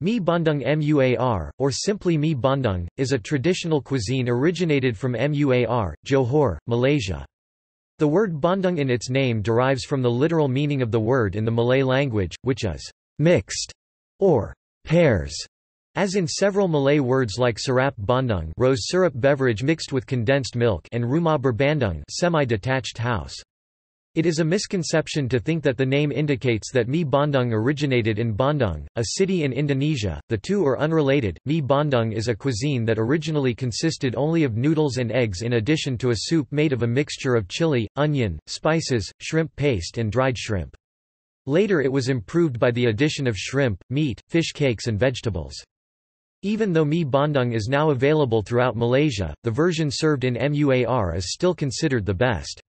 Mee Bandung Muar, or simply Mee Bandung, is a traditional cuisine originated from Muar, Johor, Malaysia. The word Bandung in its name derives from the literal meaning of the word in the Malay language, which is mixed or pairs, as in several Malay words like sirap bandung rose syrup beverage mixed with condensed milk and rumah berbandung semi-detached house. It is a misconception to think that the name indicates that Mee Bandung originated in Bandung, a city in Indonesia. The two are unrelated. Mee Bandung is a cuisine that originally consisted only of noodles and eggs in addition to a soup made of a mixture of chili, onion, spices, shrimp paste, and dried shrimp. Later it was improved by the addition of shrimp, meat, fish cakes, and vegetables. Even though Mee Bandung is now available throughout Malaysia, the version served in MUAR is still considered the best.